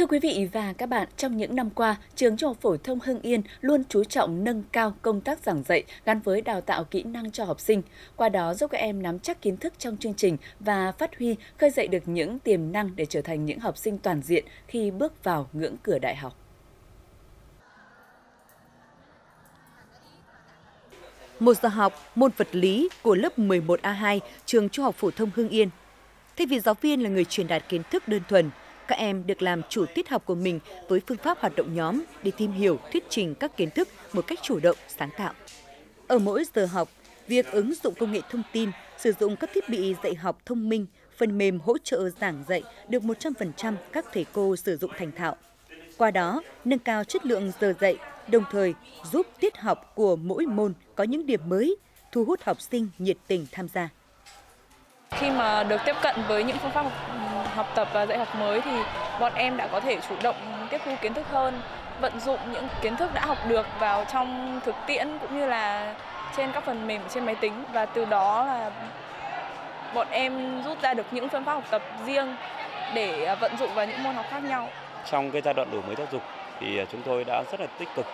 Thưa quý vị và các bạn, trong những năm qua, trường Trung học phổ thông Hưng Yên luôn chú trọng nâng cao công tác giảng dạy gắn với đào tạo kỹ năng cho học sinh, qua đó giúp các em nắm chắc kiến thức trong chương trình và phát huy khơi dậy được những tiềm năng để trở thành những học sinh toàn diện khi bước vào ngưỡng cửa đại học. Một giờ học môn vật lý của lớp 11A2 trường Trung học phổ thông Hưng Yên. Thay vì giáo viên là người truyền đạt kiến thức đơn thuần, các em được làm chủ tiết học của mình với phương pháp hoạt động nhóm để tìm hiểu, thuyết trình các kiến thức một cách chủ động, sáng tạo. Ở mỗi giờ học, việc ứng dụng công nghệ thông tin, sử dụng các thiết bị dạy học thông minh, phần mềm hỗ trợ giảng dạy được 100% các thầy cô sử dụng thành thạo. Qua đó, nâng cao chất lượng giờ dạy, đồng thời giúp tiết học của mỗi môn có những điểm mới, thu hút học sinh nhiệt tình tham gia. Khi mà được tiếp cận với những phương pháp học, tập và dạy học mới thì bọn em đã có thể chủ động tiếp thu kiến thức hơn, vận dụng những kiến thức đã học được vào trong thực tiễn cũng như là trên các phần mềm trên máy tính và từ đó là bọn em rút ra được những phương pháp học tập riêng để à, vận dụng vào những môn học khác nhau. Trong cái giai đoạn đổi mới giáo dục thì à, chúng tôi đã rất là tích cực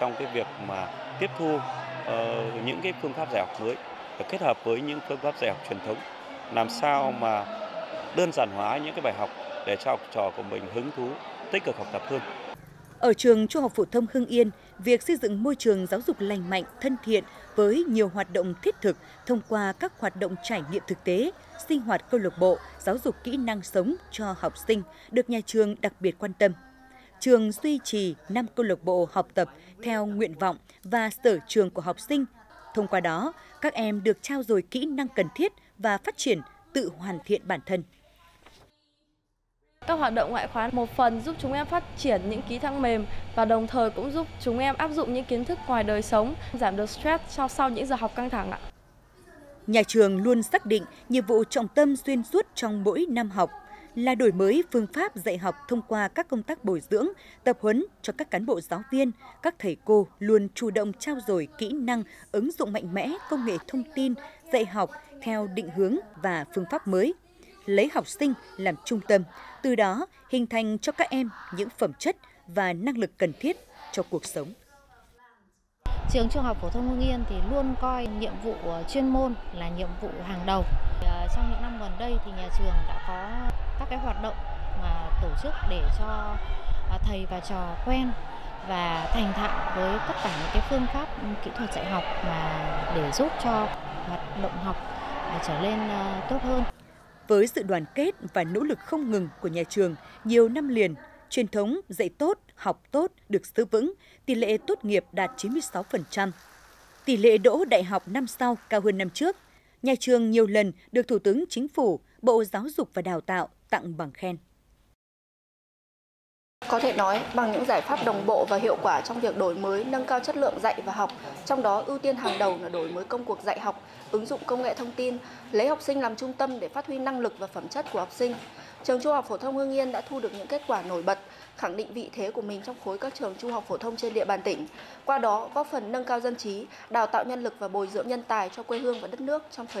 trong cái việc mà tiếp thu uh, những cái phương pháp dạy học mới và kết hợp với những phương pháp dạy học truyền thống làm sao mà đơn giản hóa những cái bài học để cho học trò của mình hứng thú, tích cực học tập hơn. Ở trường Trung học phổ thông Hưng Yên, việc xây dựng môi trường giáo dục lành mạnh, thân thiện với nhiều hoạt động thiết thực thông qua các hoạt động trải nghiệm thực tế, sinh hoạt câu lạc bộ, giáo dục kỹ năng sống cho học sinh được nhà trường đặc biệt quan tâm. Trường duy trì 5 câu lạc bộ học tập theo nguyện vọng và sở trường của học sinh. Thông qua đó, các em được trao dồi kỹ năng cần thiết và phát triển tự hoàn thiện bản thân. Các hoạt động ngoại khóa một phần giúp chúng em phát triển những kỹ năng mềm và đồng thời cũng giúp chúng em áp dụng những kiến thức ngoài đời sống, giảm được stress sau sau những giờ học căng thẳng ạ. Nhà trường luôn xác định nhiệm vụ trọng tâm xuyên suốt trong mỗi năm học là đổi mới phương pháp dạy học thông qua các công tác bồi dưỡng, tập huấn cho các cán bộ giáo viên, các thầy cô luôn chủ động trao dồi kỹ năng, ứng dụng mạnh mẽ công nghệ thông tin, dạy học theo định hướng và phương pháp mới, lấy học sinh làm trung tâm, từ đó hình thành cho các em những phẩm chất và năng lực cần thiết cho cuộc sống. Trường Trung học phổ thông Hưng Yên thì luôn coi nhiệm vụ ờ, chuyên môn là nhiệm vụ hàng đầu. Ờ, trong những năm gần đây thì nhà trường đã có các cái hoạt động mà tổ chức để cho ờ, thầy và trò quen và thành thạo với tất cả những cái phương pháp kỹ thuật dạy học mà để giúp cho hoạt động học trở lên tốt hơn. Với sự đoàn kết và nỗ lực không ngừng của nhà trường, nhiều năm liền, truyền thống dạy tốt, học tốt được giữ vững, tỷ lệ tốt nghiệp đạt 96%. Tỷ lệ đỗ đại học năm sau cao hơn năm trước. Nhà trường nhiều lần được Thủ tướng Chính phủ, Bộ Giáo dục và Đào tạo tặng bằng khen. Có thể nói, bằng những giải pháp đồng bộ và hiệu quả trong việc đổi mới, nâng cao chất lượng dạy và học, trong đó ưu tiên hàng đầu là đổi mới công cuộc dạy học, ứng dụng công nghệ thông tin, lấy học sinh làm trung tâm để phát huy năng lực và phẩm chất của học sinh. Trường Trung học phổ thông hương Yên đã thu được những kết quả nổi bật, khẳng định vị thế của mình trong khối các trường trung học phổ thông trên địa bàn tỉnh. Qua đó góp phần nâng cao dân trí, đào tạo nhân lực và bồi dưỡng nhân tài cho quê hương và đất nước trong thời